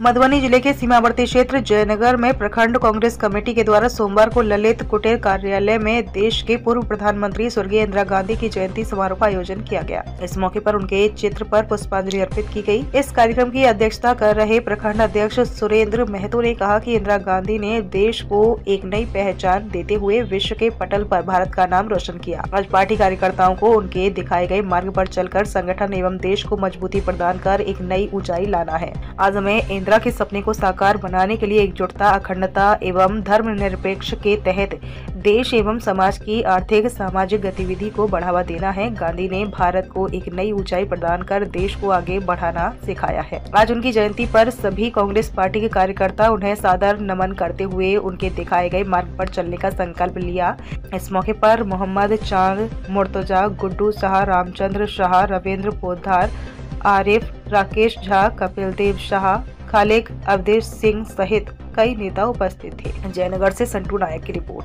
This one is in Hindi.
मधुबनी ज़िले के सीमावर्ती क्षेत्र जयनगर में प्रखंड कांग्रेस कमेटी के द्वारा सोमवार को ललित कुटेर कार्यालय में देश के पूर्व प्रधानमंत्री स्वर्गीय इंदिरा गांधी की जयंती समारोह का आयोजन किया गया। इस मौके पर उनके चित्र पर पुष्पांजलि अर्पित की गई। इस कार्यक्रम की अध्यक्षता कर रहे प्रखंड अध्यक्ष सुरेंद्र महतो ने कहा की इंदिरा गांधी ने देश को एक नई पहचान देते हुए विश्व के पटल आरोप भारत का नाम रोशन किया। आज पार्टी कार्यकर्ताओं को उनके दिखाए गए मार्ग आरोप चलकर संगठन एवं देश को मजबूती प्रदान कर एक नई ऊंचाई लाना है। आज हमें इंदिरा के सपने को साकार बनाने के लिए एकजुटता, अखंडता एवं धर्मनिरपेक्ष के तहत देश एवं समाज की आर्थिक, सामाजिक गतिविधि को बढ़ावा देना है। गांधी ने भारत को एक नई ऊंचाई प्रदान कर देश को आगे बढ़ाना सिखाया है। आज उनकी जयंती पर सभी कांग्रेस पार्टी के कार्यकर्ता उन्हें सादर नमन करते हुए उनके दिखाए गए मार्ग पर चलने का संकल्प लिया। इस मौके पर मोहम्मद चाँद, मुर्तजा गुड्डू शाह, रामचंद्र शाह रविन्द्र पोधार आरिफ राकेश झा, कपिल देव शाह खालिक अवधेश सिंह सहित कई नेता उपस्थित थे। जयनगर से संटू नायक की रिपोर्ट।